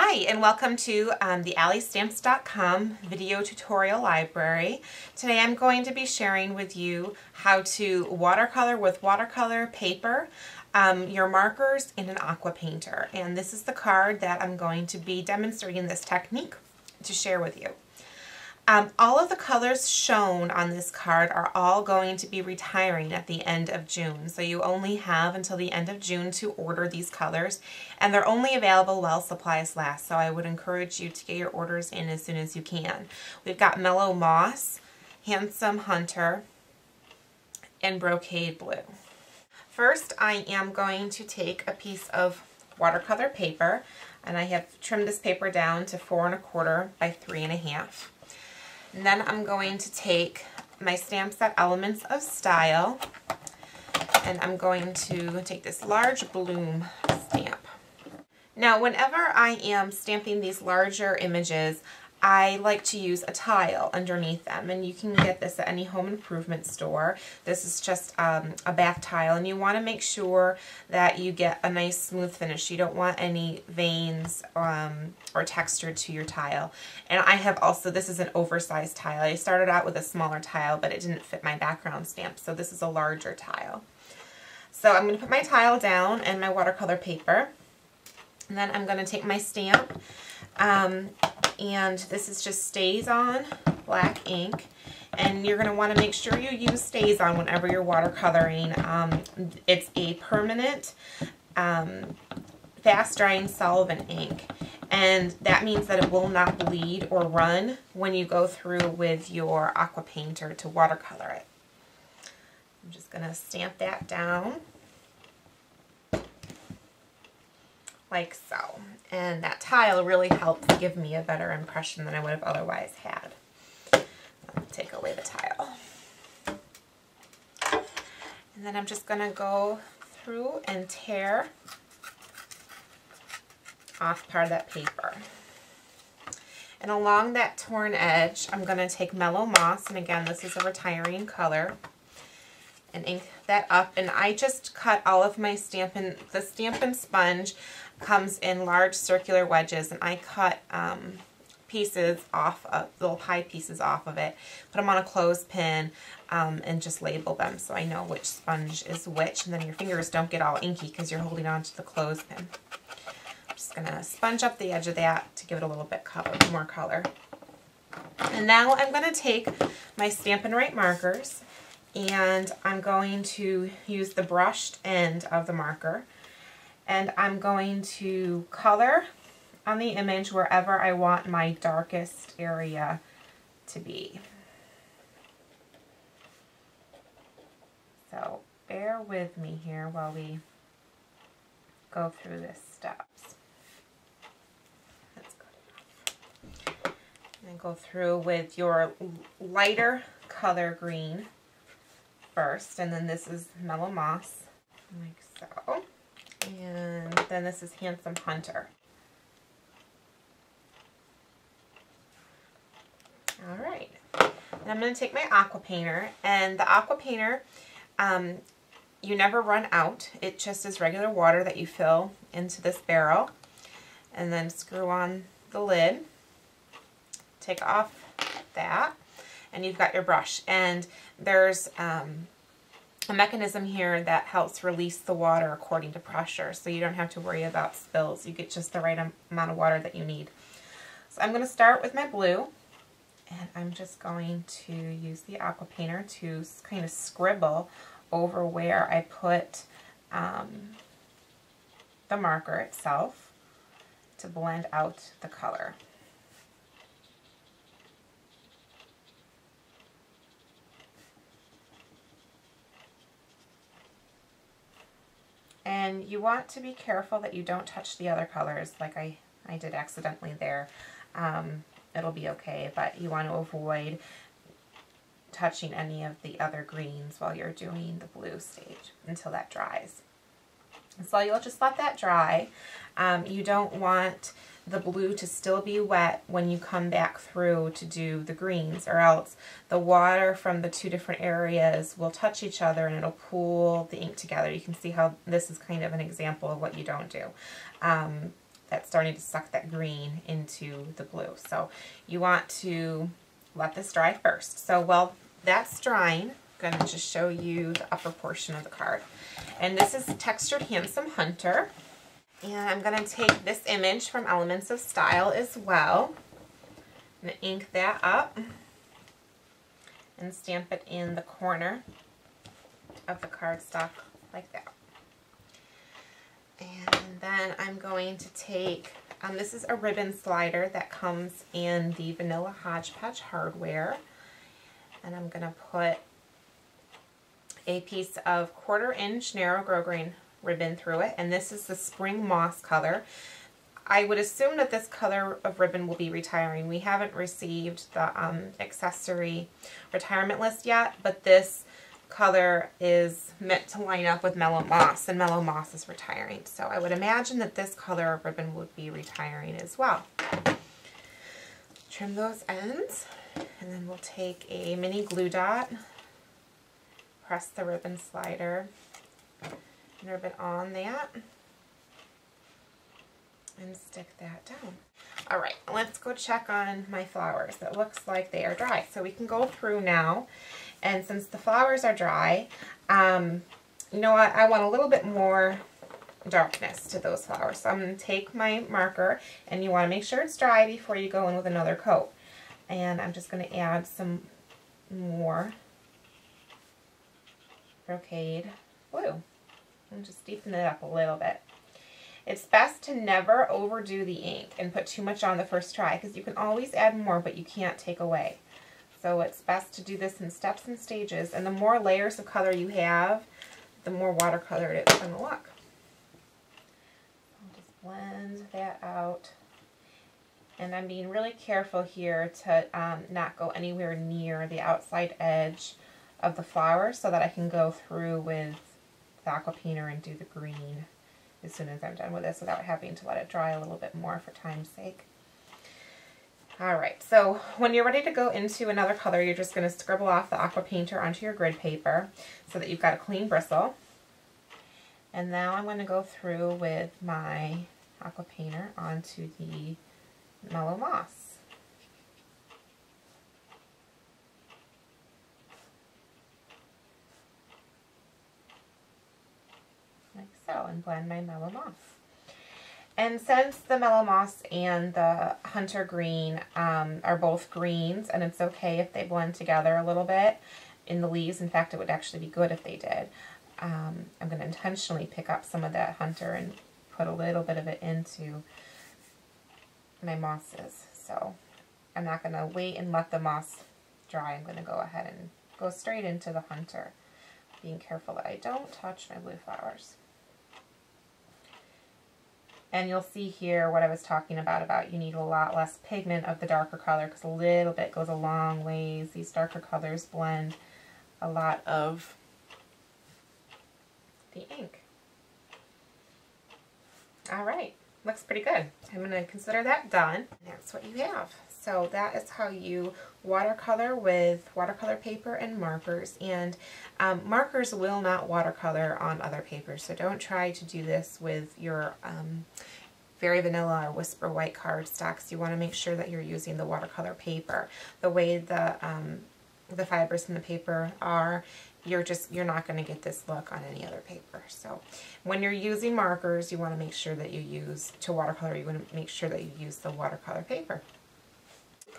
Hi and welcome to um, the AlyStamps.com video tutorial library. Today I'm going to be sharing with you how to watercolor with watercolor paper, um, your markers, and an aqua painter. And this is the card that I'm going to be demonstrating this technique to share with you. Um, all of the colors shown on this card are all going to be retiring at the end of June. So you only have until the end of June to order these colors and they're only available while supplies last. So I would encourage you to get your orders in as soon as you can. We've got Mellow Moss, Handsome Hunter, and Brocade Blue. First I am going to take a piece of watercolor paper and I have trimmed this paper down to four and a quarter by three and a half. And then I'm going to take my Stamp Set Elements of Style and I'm going to take this large bloom stamp. Now whenever I am stamping these larger images, I like to use a tile underneath them and you can get this at any home improvement store. This is just um, a bath tile and you want to make sure that you get a nice smooth finish. You don't want any veins um, or texture to your tile. And I have also, this is an oversized tile. I started out with a smaller tile but it didn't fit my background stamp so this is a larger tile. So I'm going to put my tile down and my watercolor paper and then I'm going to take my stamp um, and this is just StazOn black ink and you're going to want to make sure you use StazOn whenever you're watercoloring. Um, it's a permanent um, fast drying solvent ink and that means that it will not bleed or run when you go through with your aqua painter to watercolor it. I'm just going to stamp that down like so. And that tile really helped give me a better impression than I would have otherwise had. Take away the tile. And then I'm just going to go through and tear off part of that paper. And along that torn edge, I'm going to take Mellow Moss, and again, this is a retiring color, and ink that up. And I just cut all of my Stampin', the Stampin' Sponge comes in large circular wedges and I cut um, pieces off of, little pie pieces off of it, put them on a clothespin um, and just label them so I know which sponge is which and then your fingers don't get all inky because you're holding on to the clothespin. I'm just going to sponge up the edge of that to give it a little bit color, more color. And now I'm going to take my Stampin' Write markers and I'm going to use the brushed end of the marker and I'm going to color on the image wherever I want my darkest area to be. So bear with me here while we go through this steps. That's good. And go through with your lighter color green first, and then this is Mellow Moss, like so. Then this is Handsome Hunter. All right. And I'm going to take my aqua painter. And the aqua painter, um, you never run out. It just is regular water that you fill into this barrel. And then screw on the lid. Take off that. And you've got your brush. And there's um, a mechanism here that helps release the water according to pressure so you don't have to worry about spills. You get just the right amount of water that you need. So I'm going to start with my blue and I'm just going to use the aqua painter to kind of scribble over where I put um, the marker itself to blend out the color. And you want to be careful that you don't touch the other colors like I, I did accidentally there. Um, it'll be okay, but you want to avoid touching any of the other greens while you're doing the blue stage until that dries. So you'll just let that dry. Um, you don't want the blue to still be wet when you come back through to do the greens or else the water from the two different areas will touch each other and it'll pool the ink together. You can see how this is kind of an example of what you don't do. Um, that's starting to suck that green into the blue. So you want to let this dry first. So while that's drying, I'm going to just show you the upper portion of the card. And this is Textured Handsome Hunter. And I'm going to take this image from Elements of Style as well. I'm going to ink that up and stamp it in the corner of the cardstock like that. And then I'm going to take, um, this is a ribbon slider that comes in the Vanilla Hodgepodge hardware. And I'm going to put a piece of quarter inch narrow grosgrain ribbon through it. And this is the Spring Moss color. I would assume that this color of ribbon will be retiring. We haven't received the um, accessory retirement list yet, but this color is meant to line up with Mellow Moss, and Mellow Moss is retiring. So I would imagine that this color of ribbon would be retiring as well. Trim those ends, and then we'll take a mini glue dot, press the ribbon slider, ribbon on that and stick that down. All right, let's go check on my flowers. It looks like they are dry. So we can go through now. And since the flowers are dry, um, you know what? I want a little bit more darkness to those flowers. So I'm going to take my marker and you want to make sure it's dry before you go in with another coat. And I'm just going to add some more brocade blue and just deepen it up a little bit. It's best to never overdo the ink and put too much on the first try because you can always add more but you can't take away. So it's best to do this in steps and stages and the more layers of color you have, the more watercolored it's going to look. I'll just blend that out. And I'm being really careful here to um, not go anywhere near the outside edge of the flower so that I can go through with the aqua painter and do the green as soon as I'm done with this without having to let it dry a little bit more for time's sake. Alright, so when you're ready to go into another color, you're just going to scribble off the aqua painter onto your grid paper so that you've got a clean bristle. And now I'm going to go through with my aqua painter onto the mellow moss. And blend my Mellow Moss. And since the Mellow Moss and the Hunter Green um, are both greens, and it's okay if they blend together a little bit in the leaves, in fact it would actually be good if they did, um, I'm going to intentionally pick up some of that Hunter and put a little bit of it into my mosses. So I'm not going to wait and let the moss dry. I'm going to go ahead and go straight into the Hunter, being careful that I don't touch my blue flowers. And you'll see here what I was talking about, about you need a lot less pigment of the darker color because a little bit goes a long ways. These darker colors blend a lot of the ink. All right, looks pretty good. I'm going to consider that done. That's what you have. So that is how you watercolor with watercolor paper and markers. And um, markers will not watercolor on other papers, so don't try to do this with your um, very vanilla or whisper white cardstocks. You want to make sure that you're using the watercolor paper. The way the um, the fibers in the paper are, you're just you're not going to get this look on any other paper. So when you're using markers, you want to make sure that you use to watercolor. You want to make sure that you use the watercolor paper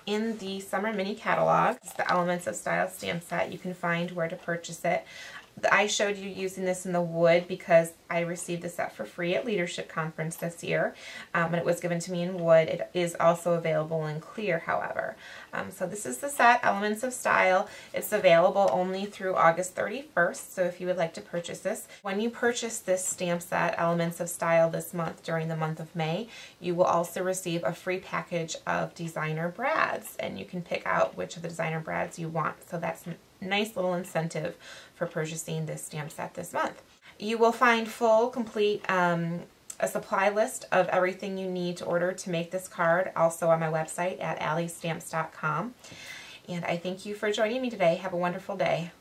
in the Summer Mini Catalog. It's the Elements of Style stamp set. You can find where to purchase it. I showed you using this in the wood because I received the set for free at Leadership Conference this year, um, and it was given to me in wood. It is also available in clear, however. Um, so this is the set, Elements of Style. It's available only through August 31st, so if you would like to purchase this. When you purchase this stamp set, Elements of Style, this month during the month of May, you will also receive a free package of designer brads, and you can pick out which of the designer brads you want. So that's nice little incentive for purchasing this stamp set this month. You will find full, complete um, a supply list of everything you need to order to make this card also on my website at alystamps.com. And I thank you for joining me today. Have a wonderful day.